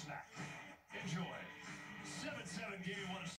出来。